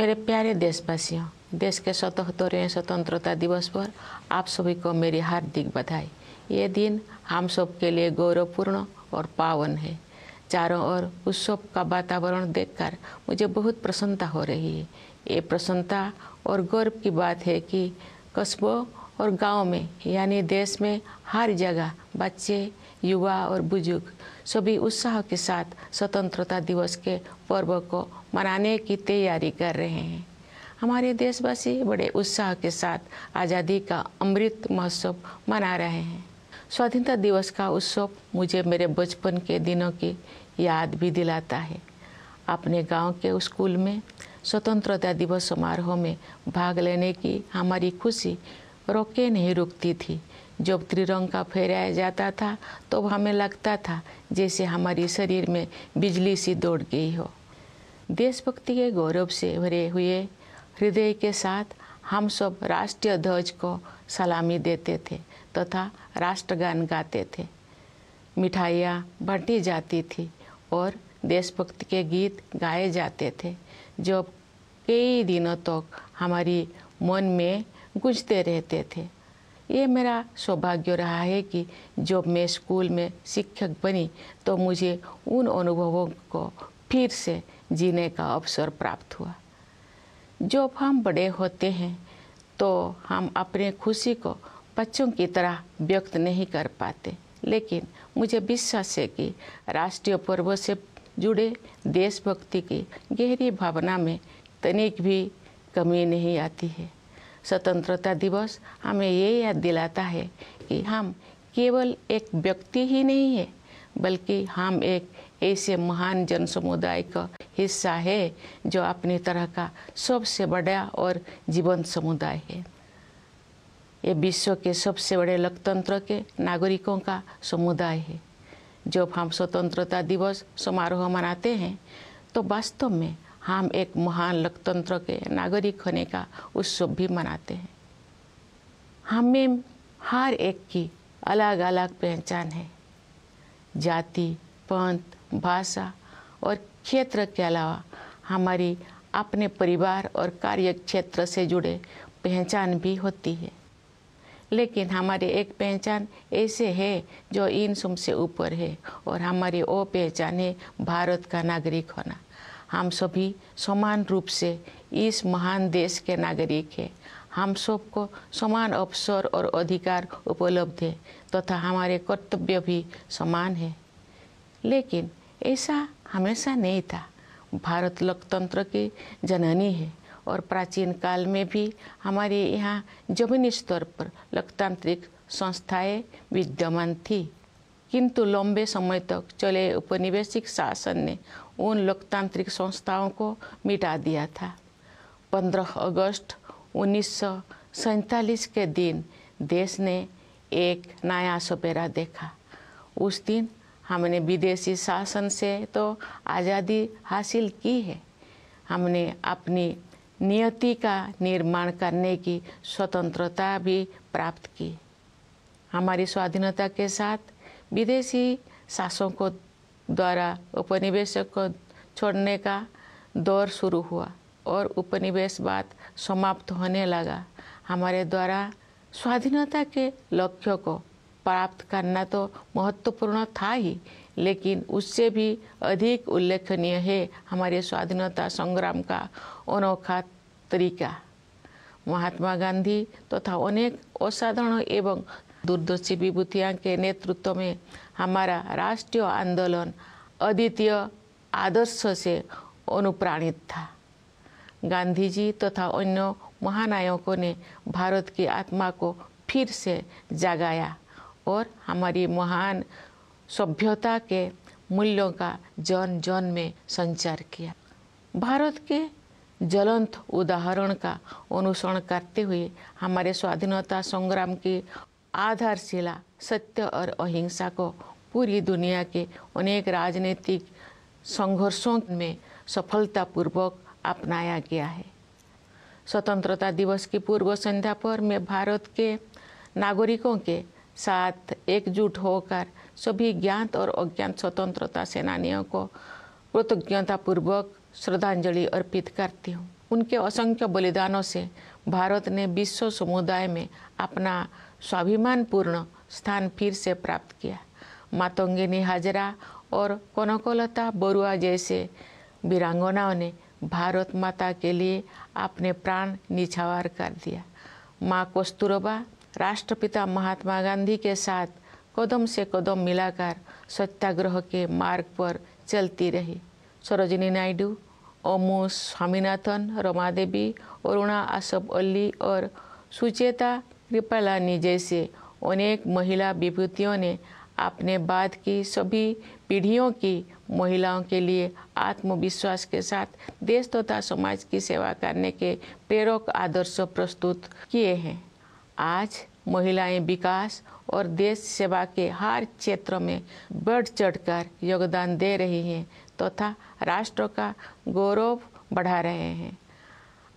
मेरे प्यारे देशवासियों, देश के सतहत्तरवें स्वतंत्रता दिवस पर आप सभी को मेरी हार्दिक बधाई। ये दिन हम सब के लिए गौरवपूर्ण और पावन है। चारों ओर उत्सव का वातावरण देखकर मुझे बहुत प्रसन्नता हो रही है। ये प्रसन्नता और गौरव की बात है कि कस्बों और गाँव में, यानी देश में, हर जगह बच्चे युवा और बुज़ुर्ग सभी उत्साह के साथ स्वतंत्रता दिवस के पर्व को मनाने की तैयारी कर रहे हैं। हमारे देशवासी बड़े उत्साह के साथ आज़ादी का अमृत महोत्सव मना रहे हैं। स्वाधीनता दिवस का उत्सव मुझे मेरे बचपन के दिनों की याद भी दिलाता है। अपने गाँव के स्कूल में स्वतंत्रता दिवस समारोह में भाग लेने की हमारी खुशी रोके नहीं रुकती थी। जब त्रिरंगा फहराया जाता था तो हमें लगता था जैसे हमारे शरीर में बिजली सी दौड़ गई हो। देशभक्ति के गौरव से भरे हुए हृदय के साथ हम सब राष्ट्रीय ध्वज को सलामी देते थे तथा तो राष्ट्रगान गाते थे। मिठाइयाँ बांटी जाती थी और देशभक्ति के गीत गाए जाते थे, जो कई दिनों तक तो हमारी मन में गूंजते रहते थे। ये मेरा सौभाग्य रहा है कि जब मैं स्कूल में शिक्षक बनी तो मुझे उन अनुभवों को फिर से जीने का अवसर प्राप्त हुआ। जब हम बड़े होते हैं तो हम अपने खुशी को बच्चों की तरह व्यक्त नहीं कर पाते। लेकिन मुझे विश्वास है कि राष्ट्रीय पर्व से जुड़े देशभक्ति की गहरी भावना में तनिक भी कमी नहीं आती है। स्वतंत्रता दिवस हमें ये याद दिलाता है कि हम केवल एक व्यक्ति ही नहीं है, बल्कि हम एक ऐसे महान जन समुदाय का हिस्सा है जो अपनी तरह का सबसे बड़ा और जीवंत समुदाय है। ये विश्व के सबसे बड़े लोकतंत्र के नागरिकों का समुदाय है। जब हम स्वतंत्रता दिवस समारोह मनाते हैं तो वास्तव में हम एक महान लोकतंत्र के नागरिक होने का उत्सव भी मनाते हैं। हमें हर एक की अलग अलग पहचान है। जाति, पंथ, भाषा और क्षेत्र के अलावा हमारी अपने परिवार और कार्य क्षेत्र से जुड़े पहचान भी होती है। लेकिन हमारी एक पहचान ऐसे है जो इन सुम से ऊपर है और हमारी वो पहचान है भारत का नागरिक होना। हम सभी समान रूप से इस महान देश के नागरिक हैं। हम सबको समान अवसर और अधिकार उपलब्ध है तथा तो हमारे कर्तव्य भी समान है। लेकिन ऐसा हमेशा नहीं था। भारत लोकतंत्र की जननी है और प्राचीन काल में भी हमारे यहाँ जमीनी स्तर पर लोकतांत्रिक संस्थाएँ विद्यमान थी। किंतु लंबे समय तक चले उपनिवेशिक शासन ने उन लोकतांत्रिक संस्थाओं को मिटा दिया था। 15 अगस्त उन्नीस सौ सैंतालीस के दिन देश ने एक नया सपेरा देखा। उस दिन हमने विदेशी शासन से तो आज़ादी हासिल की है। हमने अपनी नियति का निर्माण करने की स्वतंत्रता भी प्राप्त की। हमारी स्वाधीनता के साथ विदेशी शासकों द्वारा उपनिवेशक को छोड़ने का दौर शुरू हुआ और उपनिवेशवाद समाप्त होने लगा। हमारे द्वारा स्वाधीनता के लक्ष्य को प्राप्त करना तो महत्वपूर्ण था ही, लेकिन उससे भी अधिक उल्लेखनीय है हमारे स्वाधीनता संग्राम का अनोखा तरीका। महात्मा गांधी तथा तो अनेक असाधारण एवं दूरदर्शी विभूतियाँ के नेतृत्व में हमारा राष्ट्रीय आंदोलन अद्वितीय आदर्श से अनुप्राणित था। गांधी जी तथा तो अन्य महानायकों ने भारत की आत्मा को फिर से जगाया और हमारी महान सभ्यता के मूल्यों का जन जन में संचार किया। भारत के ज्वलंत उदाहरण का अनुसरण करते हुए हमारे स्वाधीनता संग्राम की आधारशिला, सत्य और अहिंसा को पूरी दुनिया के अनेक राजनीतिक संघर्षों में सफलतापूर्वक अपनाया गया है। स्वतंत्रता दिवस की पूर्व संध्या पर मैं भारत के नागरिकों के साथ एकजुट होकर सभी ज्ञात और अज्ञात स्वतंत्रता सेनानियों को कृतज्ञतापूर्वक श्रद्धांजलि अर्पित करती हूँ। उनके असंख्य बलिदानों से भारत ने विश्व समुदाय में अपना स्वाभिमानपूर्ण स्थान फिर से प्राप्त किया। मातंगिनी हाजरा और कनकलता बरुआ जैसे वीरांगनाओं ने भारत माता के लिए अपने प्राण निछावर कर दिया। माँ कस्तूरबा, राष्ट्रपिता महात्मा गांधी के साथ कदम से कदम मिलाकर सत्याग्रह के मार्ग पर चलती रही। सरोजिनी नायडू, ओमू स्वामीनाथन रमा देवी अरुणा आसफ अली और सुचेता कृपलानी जैसे अनेक महिला विभूतियों ने अपने बाद की सभी पीढ़ियों की महिलाओं के लिए आत्मविश्वास के साथ देश तथा समाज की सेवा करने के प्रेरक आदर्श प्रस्तुत किए हैं। आज महिलाएँ विकास और देश सेवा के हर क्षेत्र में बढ़ चढ़कर योगदान दे रही हैं तथा तो राष्ट्र का गौरव बढ़ा रहे हैं।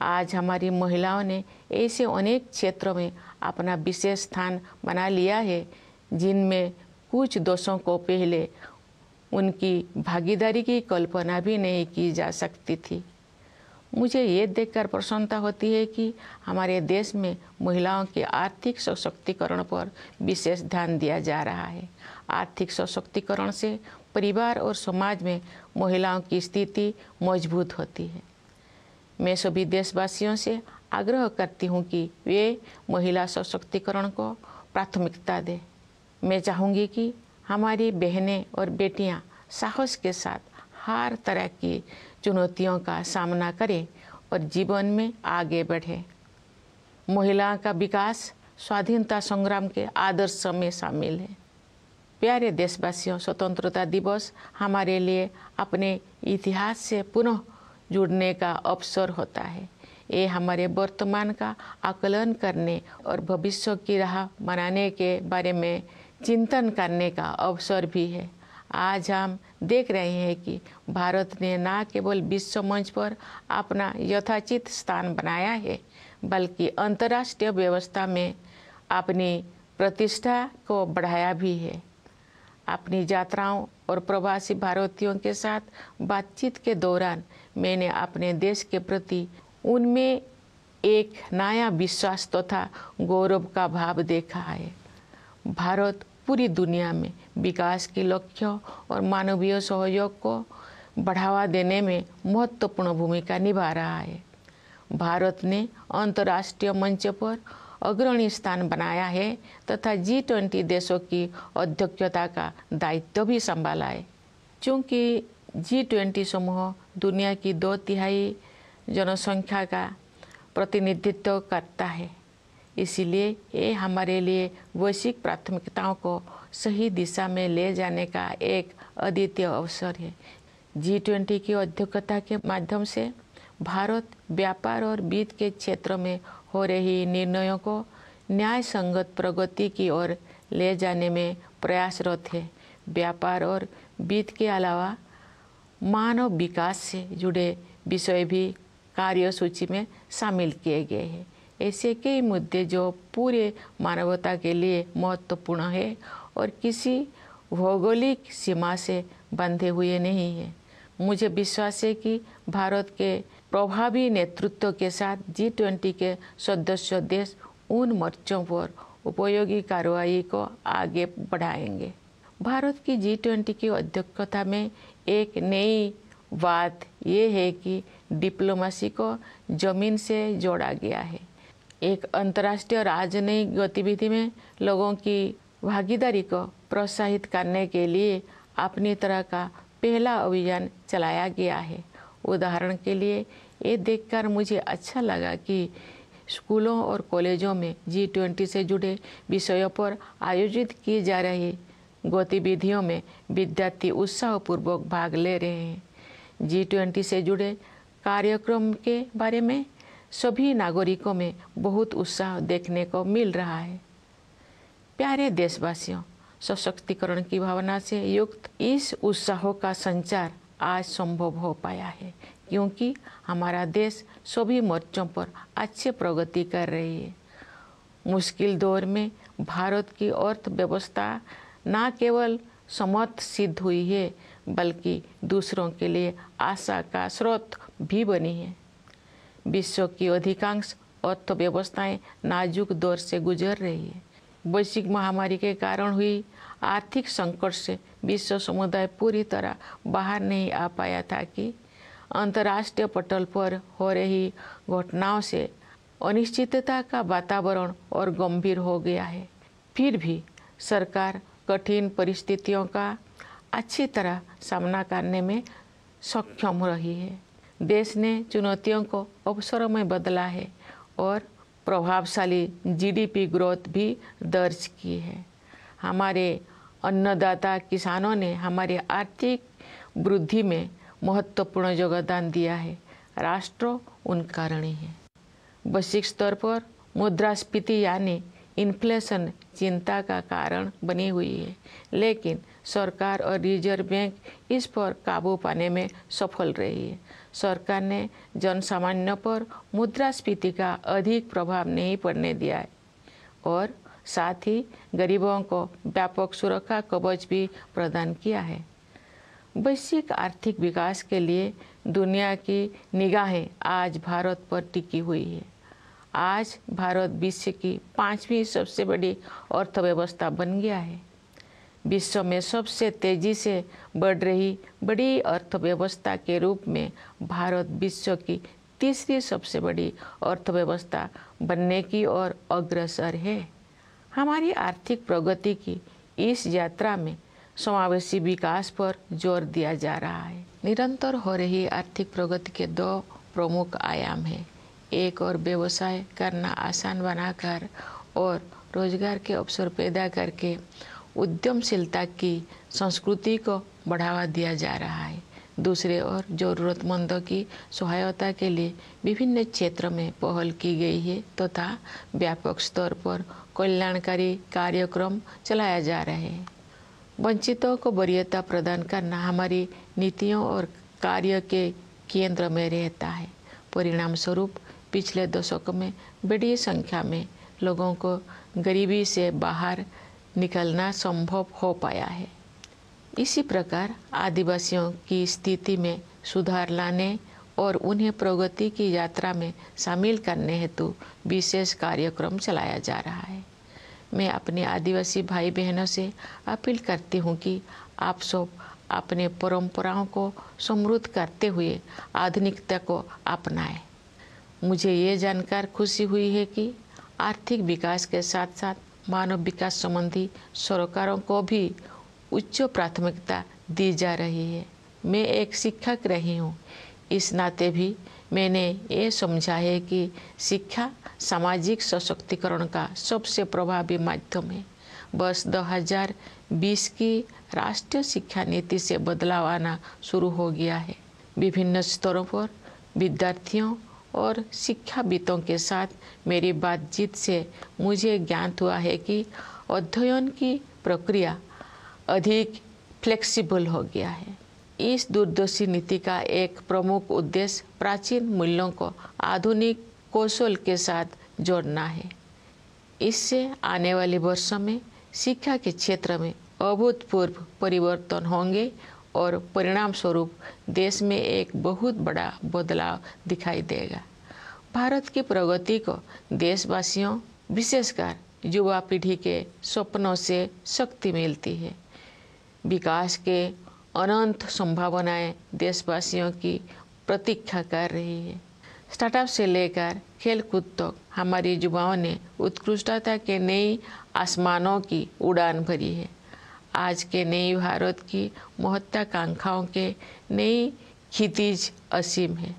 आज हमारी महिलाओं ने ऐसे अनेक क्षेत्रों में अपना विशेष स्थान बना लिया है, जिनमें कुछ दोषों को पहले उनकी भागीदारी की कल्पना भी नहीं की जा सकती थी। मुझे ये देखकर प्रसन्नता होती है कि हमारे देश में महिलाओं के आर्थिक सशक्तिकरण पर विशेष ध्यान दिया जा रहा है। आर्थिक सशक्तिकरण से परिवार और समाज में महिलाओं की स्थिति मज़बूत होती है। मैं सभी देशवासियों से आग्रह करती हूँ कि वे महिला सशक्तिकरण को प्राथमिकता दें। मैं चाहूँगी कि हमारी बहनें और बेटियाँ साहस के साथ हर तरह की चुनौतियों का सामना करें और जीवन में आगे बढ़े। महिला का विकास स्वाधीनता संग्राम के आदर्श में शामिल है। प्यारे देशवासियों, स्वतंत्रता दिवस हमारे लिए अपने इतिहास से पुनः जुड़ने का अवसर होता है। ये हमारे वर्तमान का आकलन करने और भविष्य की राह बनाने के बारे में चिंतन करने का अवसर भी है। आज हम देख रहे हैं कि भारत ने न केवल विश्व मंच पर अपना यथाचित स्थान बनाया है, बल्कि अंतर्राष्ट्रीय व्यवस्था में अपनी प्रतिष्ठा को बढ़ाया भी है। अपनी यात्राओं और प्रवासी भारतीयों के साथ बातचीत के दौरान मैंने अपने देश के प्रति उनमें एक नया विश्वास तथा तो गौरव का भाव देखा है। भारत पूरी दुनिया में विकास के लक्ष्य और मानवीय सहयोग को बढ़ावा देने में महत्वपूर्ण भूमिका निभा रहा है। भारत ने अंतर्राष्ट्रीय मंच पर अग्रणी स्थान बनाया है तथा जी ट्वेंटी देशों की अध्यक्षता का दायित्व भी संभाला है। क्योंकि जी ट्वेंटी समूह दुनिया की दो तिहाई जनसंख्या का प्रतिनिधित्व करता है। इसीलिए ये हमारे लिए वैश्विक प्राथमिकताओं को सही दिशा में ले जाने का एक अद्वितीय अवसर है। जी ट्वेंटी की अध्यक्षता के माध्यम से भारत व्यापार और वित्त के क्षेत्र में हो रही निर्णयों को न्याय संगत प्रगति की ओर ले जाने में प्रयासरत है। व्यापार और वित्त के अलावा मानव विकास से जुड़े विषय भी कार्यसूची में शामिल किए गए हैं। ऐसे कई मुद्दे जो पूरे मानवता के लिए महत्वपूर्ण है और किसी भौगोलिक सीमा से बंधे हुए नहीं है। मुझे विश्वास है कि भारत के प्रभावी नेतृत्व के साथ जी ट्वेंटी के सदस्य देश उन मोर्चों पर उपयोगी कार्रवाई को आगे बढ़ाएँगे। भारत की जी ट्वेंटी की अध्यक्षता में एक नई बात यह है कि डिप्लोमेसी को ज़मीन से जोड़ा गया है। एक अंतर्राष्ट्रीय राजनयिक गतिविधि में लोगों की भागीदारी को प्रोत्साहित करने के लिए अपनी तरह का पहला अभियान चलाया गया है। उदाहरण के लिए, ये देखकर मुझे अच्छा लगा कि स्कूलों और कॉलेजों में जी ट्वेंटी से जुड़े विषयों पर आयोजित की जा रही गतिविधियों में विद्यार्थी उत्साहपूर्वक भाग ले रहे हैं। जी ट्वेंटी से जुड़े कार्यक्रम के बारे में सभी नागरिकों में बहुत उत्साह देखने को मिल रहा है। प्यारे देशवासियों, सशक्तिकरण की भावना से युक्त इस उत्साह का संचार आज संभव हो पाया है, क्योंकि हमारा देश सभी मोर्चों पर अच्छे प्रगति कर रही है। मुश्किल दौर में भारत की अर्थव्यवस्था न केवल समर्थ सिद्ध हुई है, बल्कि दूसरों के लिए आशा का स्रोत भी बनी है। विश्व की अधिकांश अर्थव्यवस्थाएँ नाजुक दौर से गुजर रही है। वैश्विक महामारी के कारण हुई आर्थिक संकट से विश्व समुदाय पूरी तरह बाहर नहीं आ पाया था कि अंतर्राष्ट्रीय पटल पर हो रही घटनाओं से अनिश्चितता का वातावरण और गंभीर हो गया है। फिर भी सरकार कठिन परिस्थितियों का अच्छी तरह सामना करने में सक्षम रही है। देश ने चुनौतियों को अवसरों में बदला है और प्रभावशाली जीडीपी ग्रोथ भी दर्ज की है। हमारे अन्नदाता किसानों ने हमारी आर्थिक वृद्धि में महत्वपूर्ण योगदान दिया है। राष्ट्र उनका ऋणी है। वैश्विक स्तर पर मुद्रास्फीति यानी इन्फ्लेशन चिंता का कारण बनी हुई है, लेकिन सरकार और रिज़र्व बैंक इस पर काबू पाने में सफल रही है। सरकार ने जन जनसामान्य पर मुद्रास्फीति का अधिक प्रभाव नहीं पड़ने दिया है। और साथ ही गरीबों को व्यापक सुरक्षा कवच भी प्रदान किया है। वैश्विक आर्थिक विकास के लिए दुनिया की निगाहें आज भारत पर टिकी हुई है। आज भारत विश्व की पांचवी सबसे बड़ी अर्थव्यवस्था बन गया है। विश्व में सबसे तेज़ी से बढ़ रही बड़ी अर्थव्यवस्था के रूप में भारत विश्व की तीसरी सबसे बड़ी अर्थव्यवस्था बनने की ओर अग्रसर है। हमारी आर्थिक प्रगति की इस यात्रा में समावेशी विकास पर ज़ोर दिया जा रहा है। निरंतर हो रही आर्थिक प्रगति के दो प्रमुख आयाम हैं। एक, और व्यवसाय करना आसान बनाकर और रोज़गार के अवसर पैदा करके उद्यमशीलता की संस्कृति को बढ़ावा दिया जा रहा है। दूसरे और ज़रूरतमंदों की सहायता के लिए विभिन्न क्षेत्र में पहल की गई है तथा तो व्यापक स्तर पर कल्याणकारी कार्यक्रम चलाया जा रहे हैं। वंचितों को वरीयता प्रदान करना हमारी नीतियों और कार्य के केंद्र में रहता है। परिणाम स्वरूप पिछले दशक में बड़ी संख्या में लोगों को गरीबी से बाहर निकलना संभव हो पाया है इसी प्रकार आदिवासियों की स्थिति में सुधार लाने और उन्हें प्रगति की यात्रा में शामिल करने हेतु विशेष कार्यक्रम चलाया जा रहा है मैं अपने आदिवासी भाई बहनों से अपील करती हूँ कि आप सब अपने परंपराओं को समृद्ध करते हुए आधुनिकता को अपनाएँ। मुझे ये जानकर खुशी हुई है कि आर्थिक विकास के साथ साथ मानव विकास संबंधी सरकारों को भी उच्च प्राथमिकता दी जा रही है। मैं एक शिक्षक रही हूँ। इस नाते भी मैंने ये समझा है कि शिक्षा सामाजिक सशक्तिकरण का सबसे प्रभावी माध्यम है। बस 2020 की राष्ट्रीय शिक्षा नीति से बदलाव आना शुरू हो गया है। विभिन्न स्तरों पर विद्यार्थियों और शिक्षाविदों के साथ मेरी बातचीत से मुझे ज्ञात हुआ है कि अध्ययन की प्रक्रिया अधिक फ्लेक्सिबल हो गया है। इस दूरदर्शी नीति का एक प्रमुख उद्देश्य प्राचीन मूल्यों को आधुनिक कौशल के साथ जोड़ना है। इससे आने वाले वर्षों में शिक्षा के क्षेत्र में अभूतपूर्व परिवर्तन होंगे और परिणाम स्वरूप देश में एक बहुत बड़ा बदलाव दिखाई देगा। भारत की प्रगति को देशवासियों, विशेषकर युवा पीढ़ी के सपनों से शक्ति मिलती है। विकास के अनंत संभावनाएँ देशवासियों की प्रतीक्षा कर रही है। स्टार्टअप से लेकर खेल कूद तक हमारे युवाओं ने उत्कृष्टता के नई आसमानों की उड़ान भरी है। आज के नई भारत की महत्वाकांक्षाओं के नई खितीज असीम है।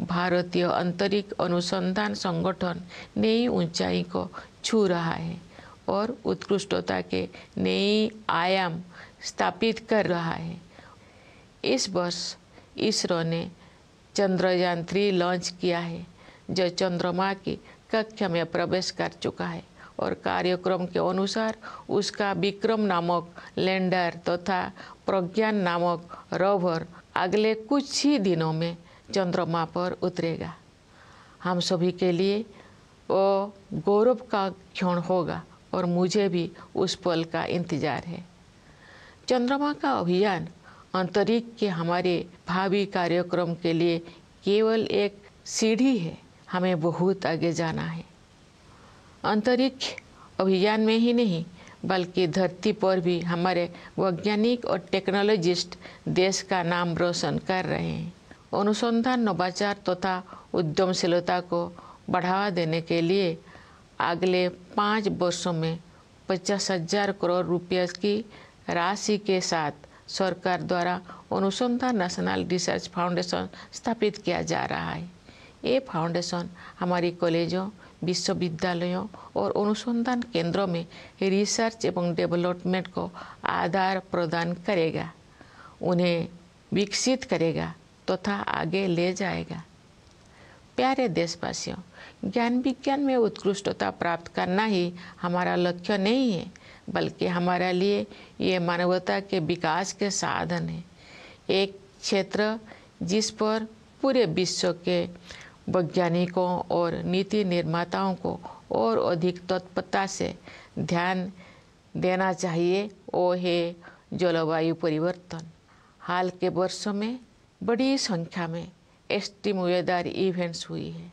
भारतीय अंतरिक्ष अनुसंधान संगठन नई ऊंचाई को छू रहा है और उत्कृष्टता के नई आयाम स्थापित कर रहा है। इस वर्ष इसरो ने चंद्रयान थ्री लॉन्च किया है, जो चंद्रमा की कक्षा में प्रवेश कर चुका है। और कार्यक्रम के अनुसार उसका विक्रम नामक लैंडर तथा तो प्रज्ञान नामक रोवर अगले कुछ ही दिनों में चंद्रमा पर उतरेगा। हम सभी के लिए वो गौरव का क्षण होगा और मुझे भी उस पल का इंतज़ार है। चंद्रमा का अभियान अंतरिक्ष के हमारे भावी कार्यक्रम के लिए केवल एक सीढ़ी है। हमें बहुत आगे जाना है। अंतरिक्ष अभियान में ही नहीं, बल्कि धरती पर भी हमारे वैज्ञानिक और टेक्नोलॉजिस्ट देश का नाम रोशन कर रहे हैं। अनुसंधान, नवाचार तथा तो उद्यमशीलता को बढ़ावा देने के लिए अगले पाँच वर्षों में पचास हज़ार करोड़ रुपये की राशि के साथ सरकार द्वारा अनुसंधान नेशनल रिसर्च फाउंडेशन स्थापित किया जा रहा है। ये फाउंडेशन हमारी कॉलेजों विश्वविद्यालयों और अनुसंधान केंद्रों में रिसर्च एवं डेवलपमेंट को आधार प्रदान करेगा, उन्हें विकसित करेगा तथा तो आगे ले जाएगा। प्यारे देशवासियों, ज्ञान विज्ञान में उत्कृष्टता प्राप्त करना ही हमारा लक्ष्य नहीं है, बल्कि हमारे लिए ये मानवता के विकास के साधन है। एक क्षेत्र जिस पर पूरे विश्व के वैज्ञानिकों और नीति निर्माताओं को और अधिक तत्परता से ध्यान देना चाहिए। वो है जलवायु परिवर्तन। हाल के वर्षों में बड़ी संख्या में एक्सट्रीम वेदर इवेंट्स हुई है।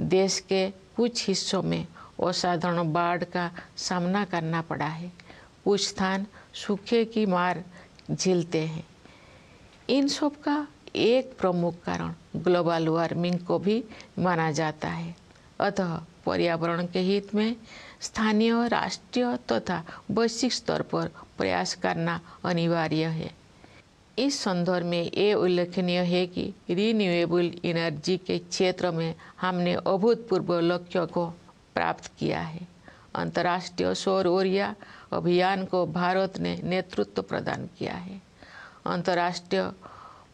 देश के कुछ हिस्सों में असाधारण बाढ़ का सामना करना पड़ा है। कुछ स्थान सूखे की मार झेलते हैं। इन सब का एक प्रमुख कारण ग्लोबल वार्मिंग को भी माना जाता है। अतः पर्यावरण के हित में स्थानीय, राष्ट्रीय तथा वैश्विक स्तर पर प्रयास करना अनिवार्य है। इस संदर्भ में ये उल्लेखनीय है कि रिन्यूएबल एनर्जी के क्षेत्र में हमने अभूतपूर्व लक्ष्य को प्राप्त किया है। अंतर्राष्ट्रीय सौर ऊर्जा अभियान को भारत ने नेतृत्व प्रदान किया है। अंतर्राष्ट्रीय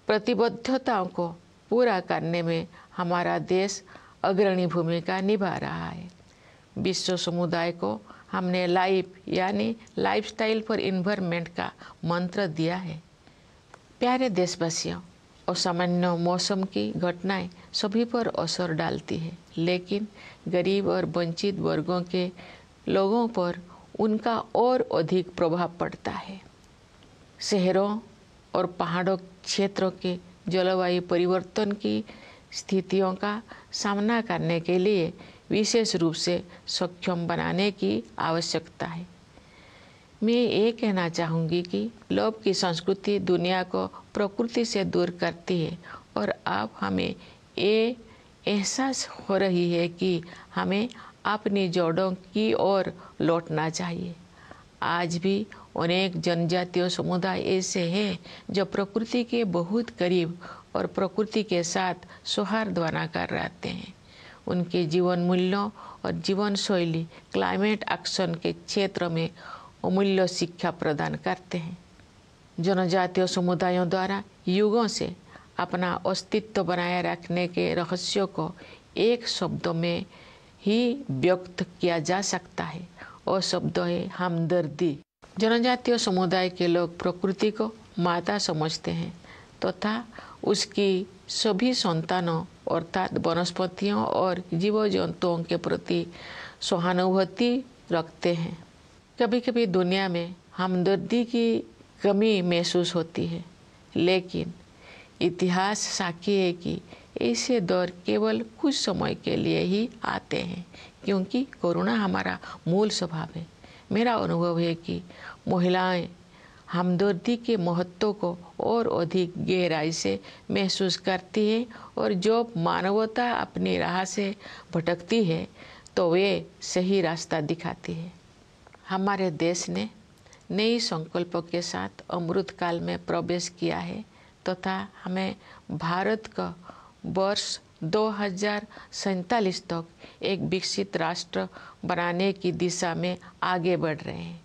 प्रतिबद्धताओं को पूरा करने में हमारा देश अग्रणी भूमिका निभा रहा है। विश्व समुदाय को हमने लाइफ, यानी लाइफस्टाइल फॉर इन्वायरमेंट का मंत्र दिया है। प्यारे देशवासियों, असामान्य मौसम की घटनाएँ सभी पर असर डालती है, लेकिन गरीब और वंचित वर्गों के लोगों पर उनका और अधिक प्रभाव पड़ता है। शहरों और पहाड़ों क्षेत्रों के जलवायु परिवर्तन की स्थितियों का सामना करने के लिए विशेष रूप से सक्षम बनाने की आवश्यकता है। मैं ये कहना चाहूँगी कि लोभ की संस्कृति दुनिया को प्रकृति से दूर करती है और अब हमें ये एहसास हो रही है कि हमें अपनी जड़ों की ओर लौटना चाहिए। आज भी अनेक जनजातीय समुदाय ऐसे हैं जो प्रकृति के बहुत करीब और प्रकृति के साथ सौहार्द बनाकर रहते हैं। उनके जीवन मूल्यों और जीवन शैली क्लाइमेट एक्शन के क्षेत्र में अमूल्य शिक्षा प्रदान करते हैं। जनजातीय समुदायों द्वारा युगों से अपना अस्तित्व बनाए रखने के रहस्यों को एक शब्द में ही व्यक्त किया जा सकता है। और शब्द है हमदर्दी। जनजातीय समुदाय के लोग प्रकृति को माता समझते हैं तथा तो उसकी सभी संतानों अर्थात वनस्पतियों और जीव जंतुओं के प्रति सहानुभूति रखते हैं। कभी कभी दुनिया में हमदर्दी की कमी महसूस होती है, लेकिन इतिहास साक्षी है कि ऐसे दौर केवल कुछ समय के लिए ही आते हैं, क्योंकि कोरोना हमारा मूल स्वभाव है। मेरा अनुभव है कि महिलाएँ हमदर्दी के महत्व को और अधिक गहराई से महसूस करती है और जो मानवता अपनी राह से भटकती है तो वे सही रास्ता दिखाती है। हमारे देश ने नई संकल्पों के साथ अमृत काल में प्रवेश किया है, तथा तो हमें भारत का वर्ष दो हज़ार तक एक विकसित राष्ट्र बनाने की दिशा में आगे बढ़ रहे हैं।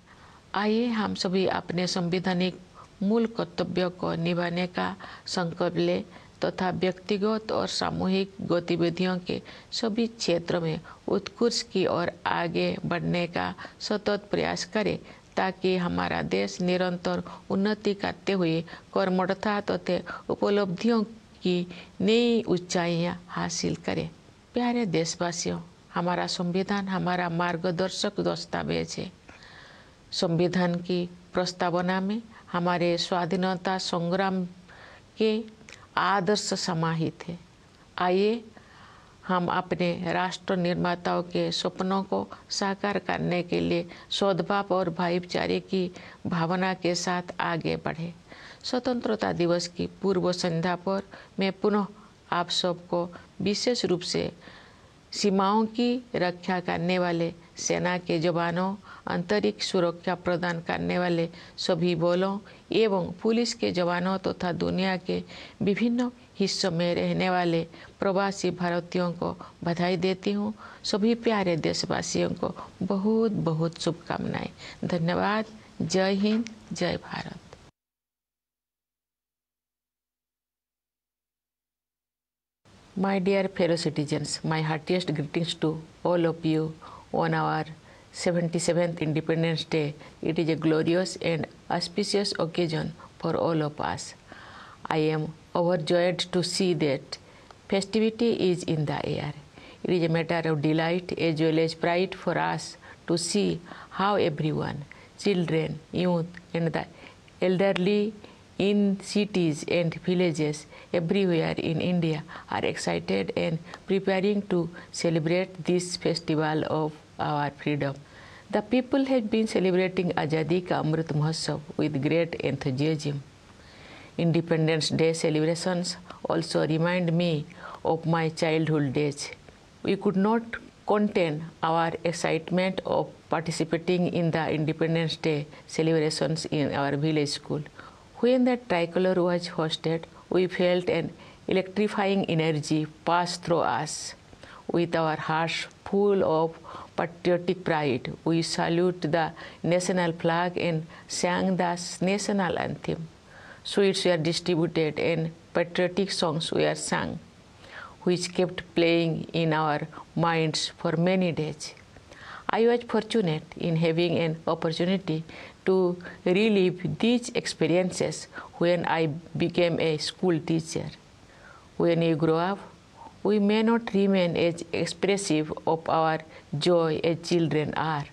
आइए हम सभी अपने संवैधानिक मूल कर्तव्य को निभाने का संकल्प लें तथा तो व्यक्तिगत और सामूहिक गतिविधियों के सभी क्षेत्र में उत्कृष्ट की ओर आगे बढ़ने का सतत प्रयास करें ताकि हमारा देश निरंतर उन्नति करते हुए कर्मठता तथा तो उपलब्धियों की नई ऊंचाइयाँ हासिल करे। प्यारे देशवासियों, हमारा संविधान हमारा मार्गदर्शक दस्तावेज़ है। संविधान की प्रस्तावना में हमारे स्वाधीनता संग्राम के आदर्श समाहित है। आइए, हम अपने राष्ट्र निर्माताओं के सपनों को साकार करने के लिए सद्भाव और भाईचारे की भावना के साथ आगे बढ़े। स्वतंत्रता दिवस की पूर्व संध्या पर मैं पुनः आप सबको विशेष रूप से सीमाओं की रक्षा करने वाले, सेना के जवानों, अंतरिक्ष सुरक्षा प्रदान करने वाले सभी बलों एवं पुलिस के जवानों तथा तो दुनिया के विभिन्न हिस्सों में रहने वाले प्रवासी भारतीयों को बधाई देती हूँ। सभी प्यारे देशवासियों को बहुत बहुत शुभकामनाएँ। धन्यवाद। जय हिंद। जय Bharat. My dear fellow citizens, my heartiest greetings to all of you on our 77th Independence Day. It is a glorious and auspicious occasion for all of us. I am overjoyed to see that festivity is in the air. It is a matter of delight as well as pride for us to see how everyone, children, youth, and the elderly in cities and villages everywhere in India are excited and preparing to celebrate this festival of our freedom. The people have been celebrating Azadi Ka Amrit Mahotsav with great enthusiasm. Independence Day celebrations also remind me of my childhood days. We could not contain our excitement of participating in the Independence Day celebrations in our village school. When the tricolor was hoisted, we felt an electrifying energy pass through us. With our hearts full of patriotic pride, we salute the national flag and sang the national anthem. Sweets were distributed and patriotic songs were sung, which kept playing in our minds for many days. I was fortunate in having an opportunity to relive these experiences when I became a school teacher. When we grow up, we may not remain as expressive of our joy as children are,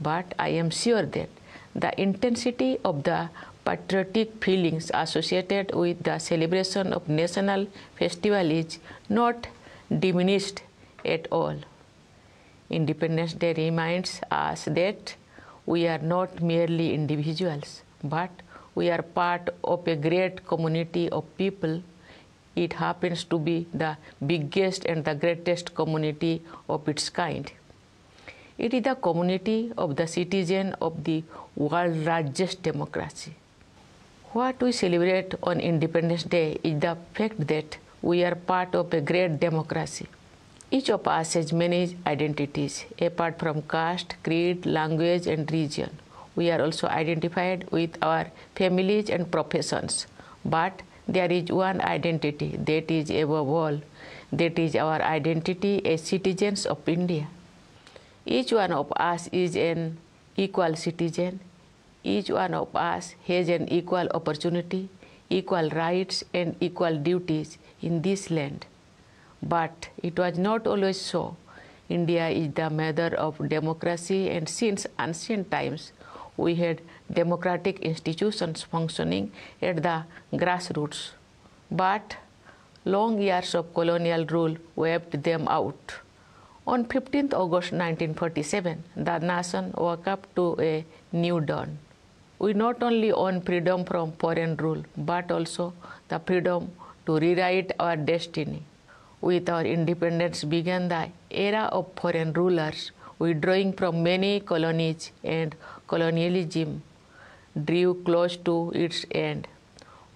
but I am sure that the intensity of the patriotic feelings associated with the celebration of national festival is not diminished at all. Independence Day reminds us that we are not merely individuals, but we are part of a great community of people. It happens to be the biggest and the greatest community of its kind. It is the community of the citizen of the world's largest democracy. What we celebrate on Independence Day is the fact that we are part of a great democracy. Each of us has many identities, apart from caste, creed, language, and region. We are also identified with our families and professions. But there is one identity that is above all, that is our identity as citizens of India. Each one of us is an equal citizen. Each one of us has an equal opportunity, equal rights, and equal duties in this land. But it was not always so. India is the mother of democracy, and since ancient times, we had democratic institutions functioning at the grassroots. But long years of colonial rule wiped them out. On 15th August 1947, the nation woke up to a new dawn. We not only own freedom from foreign rule, but also the freedom to rewrite our destiny. With our independence began the era of foreign rulers withdrawing from many colonies and colonialism drew close to its end.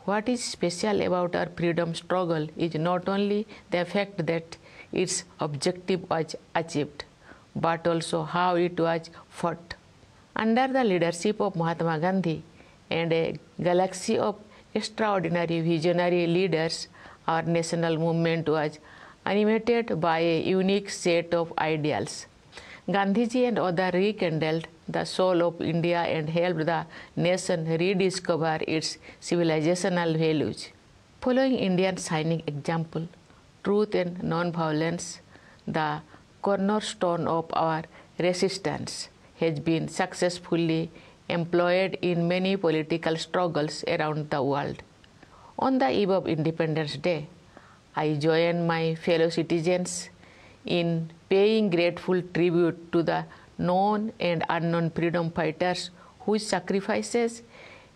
What is special about our freedom struggle is not only the fact that its objective was achieved, but also how it was fought. Under the leadership of Mahatma Gandhi and a galaxy of extraordinary visionary leaders, our national movement was animated by a unique set of ideals. Gandhiji and others rekindled the soul of India and helped the nation rediscover its civilizational values. Following India's shining example, truth and non-violence, the cornerstone of our resistance, has been successfully employed in many political struggles around the world. On the eve of Independence Day, I join my fellow citizens in paying grateful tribute to the known and unknown freedom fighters whose sacrifices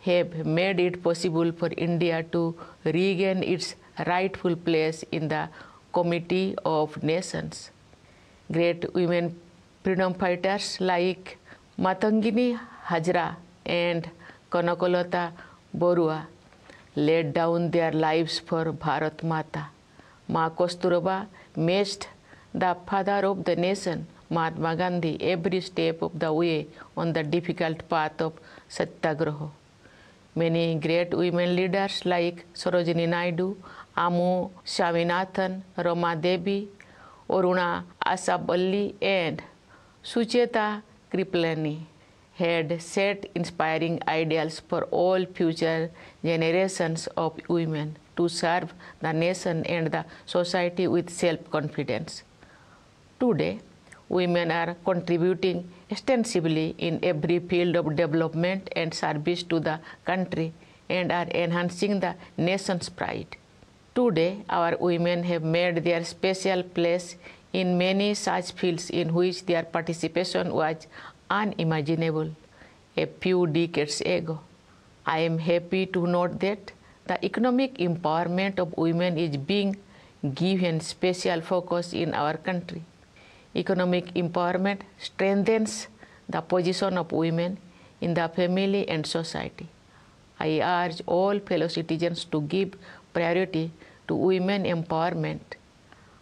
have made it possible for India to regain its rightful place in the Committee of Nations. Great women freedom fighters like Matangini Hajra and Kanakolata Borua laid down their lives for Bharat Mata. Ma Kosturaba matched the father of the nation, Mahatma Gandhi, every step of the way on the difficult path of Satyagraha. Many great women leaders like Sarojini Naidu, Amu Swaminathan, Rama Devi, Aruna Asaballi, and Sucheta Kripalani had set inspiring ideals for all future generations of women to serve the nation and the society with self-confidence. Today, women are contributing extensively in every field of development and service to the country and are enhancing the nation's pride. Today, our women have made their special place in many such fields in which their participation was unimaginable a few decades ago. I am happy to note that the economic empowerment of women is being given special focus in our country. Economic empowerment strengthens the position of women in the family and society. I urge all fellow citizens to give priority to women empowerment.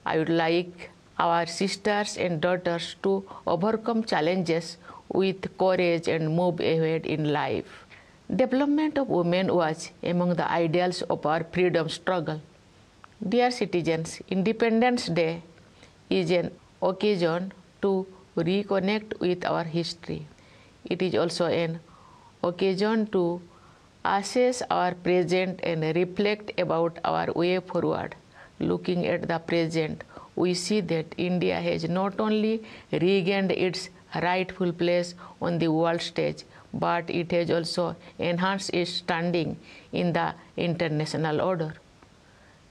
I would like our sisters and daughters to overcome challenges with courage and move ahead in life. Development of women was among the ideals of our freedom struggle. Dear citizens, Independence Day is an occasion to reconnect with our history. It is also an occasion to assess our present and reflect about our way forward. Looking at the present, we see that India has not only regained its rightful place on the world stage, but it has also enhanced its standing in the international order.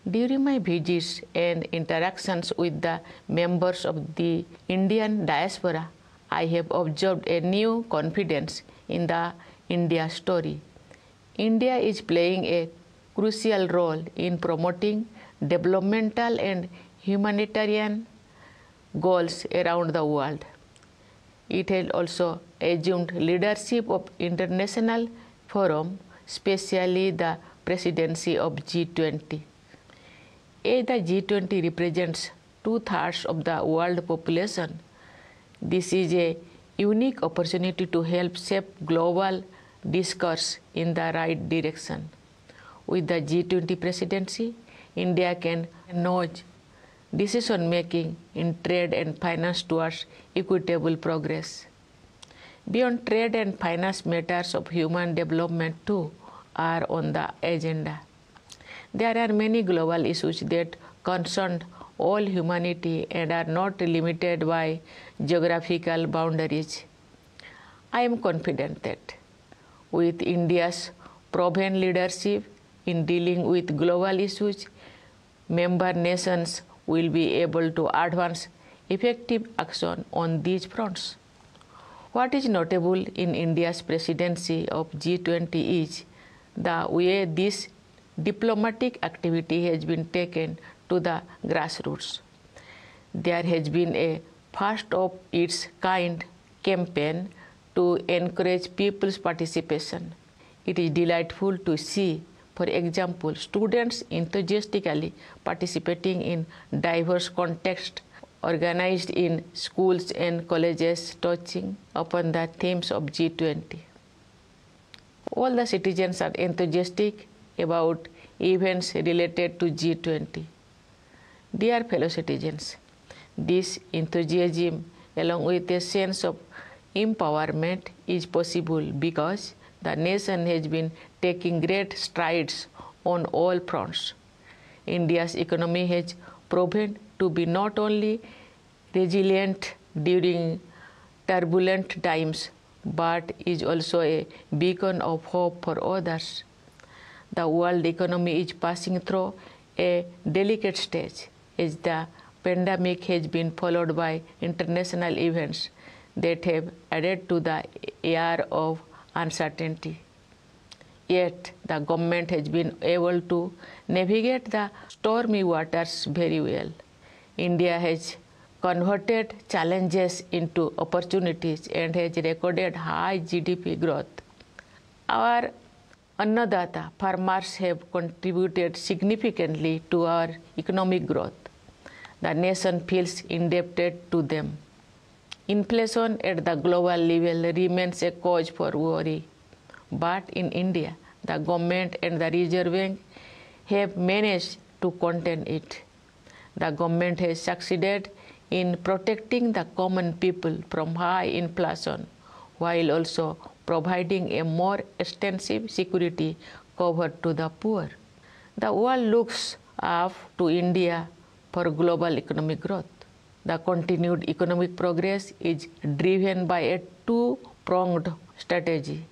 During my visits and interactions with the members of the Indian diaspora, I have observed a new confidence in the India story. India is playing a crucial role in promoting developmental and humanitarian goals around the world. It has also assumed leadership of international forum, especially the presidency of G20. As the G20 represents two-thirds of the world population, this is a unique opportunity to help shape global discourse in the right direction. With the G20 presidency, India can nudge decision making in trade and finance towards equitable progress. Beyond trade and finance, matters of human development too are on the agenda. There are many global issues that concern all humanity and are not limited by geographical boundaries. I am confident that with India's proven leadership in dealing with global issues, member nations will be able to advance effective action on these fronts. What is notable in India's presidency of G20 is the way this diplomatic activity has been taken to the grassroots. There has been a first of its kind campaign to encourage people's participation. It is delightful to see for example, students enthusiastically participating in diverse contexts organized in schools and colleges touching upon the themes of G20. All the citizens are enthusiastic about events related to G20. Dear fellow citizens, this enthusiasm along with a sense of empowerment is possible because the nation has been taking great strides on all fronts. India's economy has proven to be not only resilient during turbulent times but is also a beacon of hope for others. The world economy is passing through a delicate stage as the pandemic has been followed by international events that have added to the air of uncertainty. Yet the government has been able to navigate the stormy waters very well. India has converted challenges into opportunities and has recorded high GDP growth. Our Annadata farmers have contributed significantly to our economic growth. The nation feels indebted to them. Inflation at the global level remains a cause for worry. But in India, the government and the Reserve Bank have managed to contain it. The government has succeeded in protecting the common people from high inflation while also providing a more extensive security cover to the poor. The world looks up to India for global economic growth. The continued economic progress is driven by a two pronged strategy.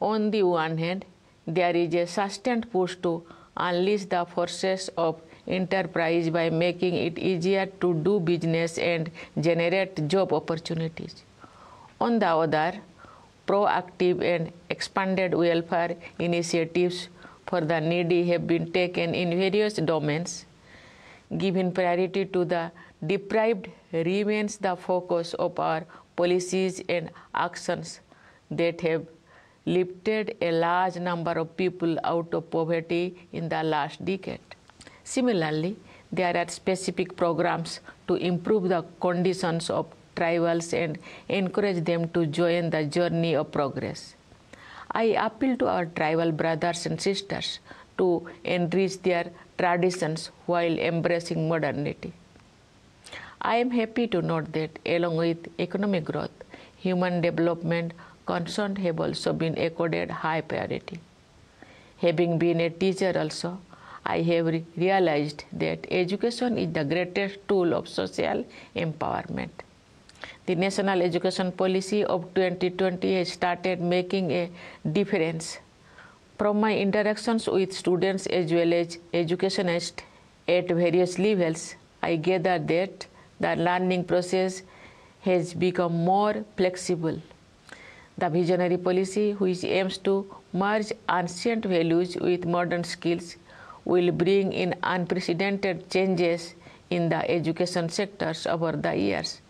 On the one hand, there is a sustained push to unleash the forces of enterprise by making it easier to do business and generate job opportunities. On the other, proactive and expanded welfare initiatives for the needy have been taken in various domains. Giving priority to the deprived remains the focus of our policies and actions that have lifted a large number of people out of poverty in the last decade. Similarly, there are specific programs to improve the conditions of tribals and encourage them to join the journey of progress. I appeal to our tribal brothers and sisters to enrich their traditions while embracing modernity. I am happy to note that along with economic growth, human development concerns have also been accorded high priority. Having been a teacher also, I have realized that education is the greatest tool of social empowerment. The National Education Policy of 2020 has started making a difference. From my interactions with students as well as educationists at various levels, I gather that the learning process has become more flexible. The visionary policy, which aims to merge ancient values with modern skills, will bring in unprecedented changes in the education sectors over the years,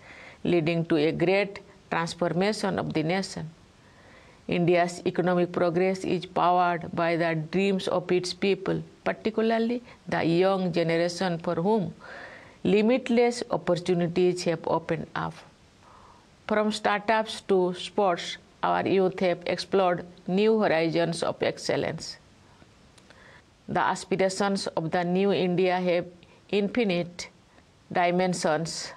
leading to a great transformation of the nation. India's economic progress is powered by the dreams of its people, particularly the young generation for whom limitless opportunities have opened up. From startups to sports, our youth have explored new horizons of excellence. The aspirations of the new India have infinite dimensions.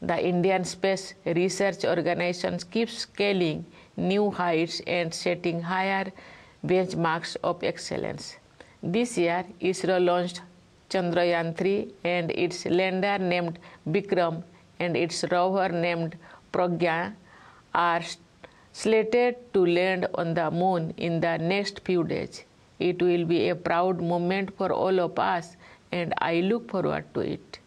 The Indian Space Research Organization keeps scaling new heights and setting higher benchmarks of excellence. This year, ISRO launched Chandrayaan 3 and its lander named Vikram and its rover named Pragyan are slated to land on the moon in the next few days. It will be a proud moment for all of us, and I look forward to it.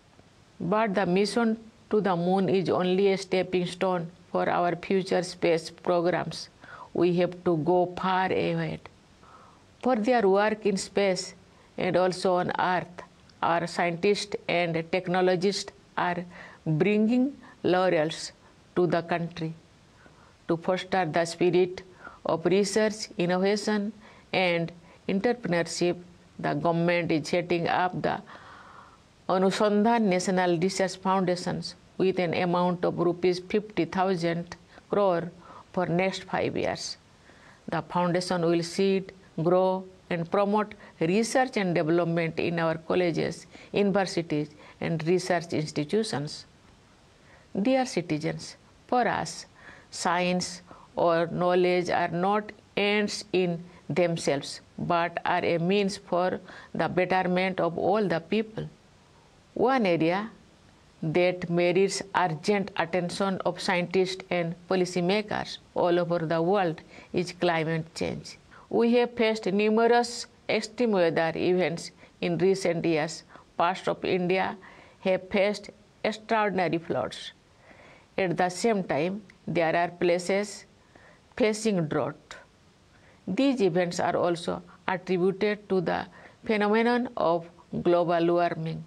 But the mission to the moon is only a stepping stone for our future space programs. We have to go far ahead. For their work in space and also on Earth, our scientists and technologists are bringing laurels to the country to foster the spirit of research, innovation, and entrepreneurship, the government is setting up the Anusandhan National Research Foundations with an amount of rupees 50,000 crore for next five years. The foundation will seed, grow, and promote research and development in our colleges, universities, and research institutions. Dear citizens, for us, science or knowledge are not ends in themselves, but are a means for the betterment of all the people. One area that merits urgent attention of scientists and policymakers all over the world is climate change. We have faced numerous extreme weather events in recent years. Parts of India have faced extraordinary floods. At the same time, there are places facing drought. These events are also attributed to the phenomenon of global warming.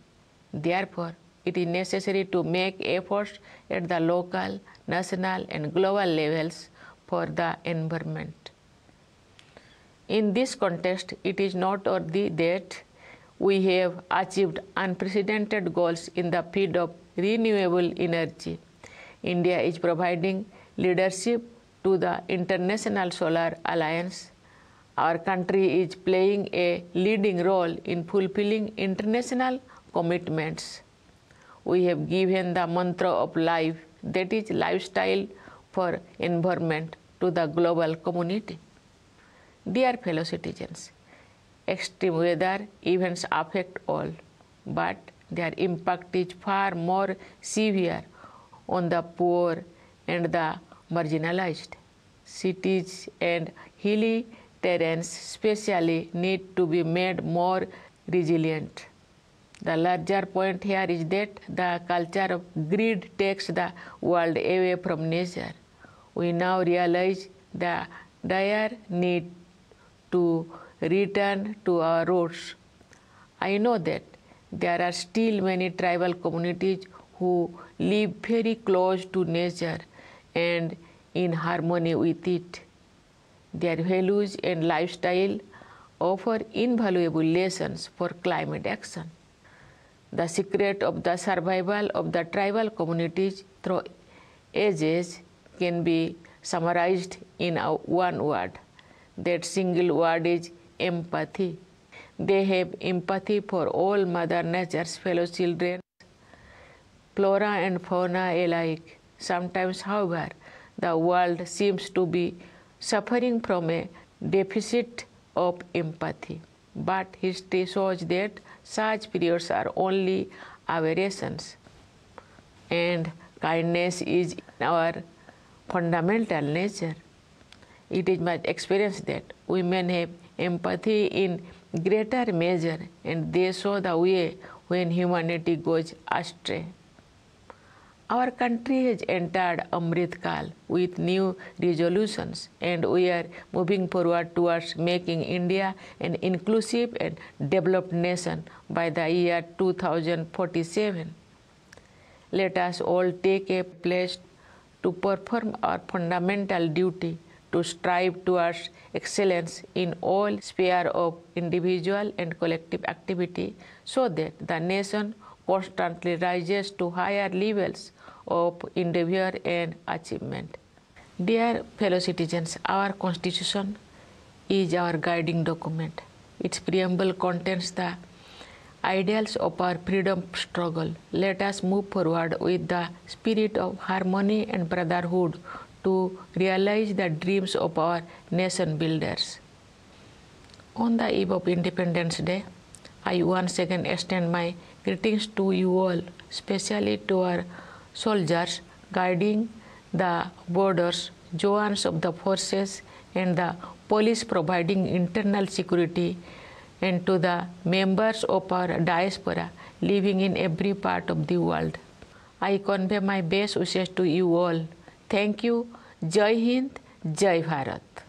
Therefore, it is necessary to make efforts at the local, national, and global levels for the environment. In this context, it is noteworthy that we have achieved unprecedented goals in the field of renewable energy. India is providing leadership to the International Solar Alliance. Our country is playing a leading role in fulfilling international commitments. We have given the mantra of life, that is, lifestyle for environment, to the global community. Dear fellow citizens, extreme weather events affect all, but their impact is far more severe on the poor and the marginalized. Cities and hilly terrains especially need to be made more resilient. The larger point here is that the culture of greed takes the world away from nature. We now realize the dire need to return to our roots. I know that there are still many tribal communities who live very close to nature and in harmony with it. Their values and lifestyle offer invaluable lessons for climate action. The secret of the survival of the tribal communities through ages can be summarized in one word. That single word is empathy. They have empathy for all Mother Nature's fellow children, flora and fauna alike. Sometimes, however, the world seems to be suffering from a deficit of empathy. But history shows that such periods are only aberrations, and kindness is our fundamental nature. It is my experience that women have empathy in greater measure and they show the way when humanity goes astray. Our country has entered Amrit Kal with new resolutions and we are moving forward towards making India an inclusive and developed nation by the year 2047. Let us all take a pledge to perform our fundamental duty to strive towards excellence in all spheres of individual and collective activity so that the nation constantly rises to higher levels of endeavor and achievement. Dear fellow citizens, our constitution is our guiding document. Its preamble contains the ideals of our freedom struggle. Let us move forward with the spirit of harmony and brotherhood to realize the dreams of our nation builders. On the eve of Independence Day, I once again extend my Greetings to you all, especially to our soldiers guarding the borders, Joans of the forces, and the police providing internal security, and to the members of our diaspora living in every part of the world. I convey my best wishes to you all. Thank you. Jai Hind, Jai Bharat.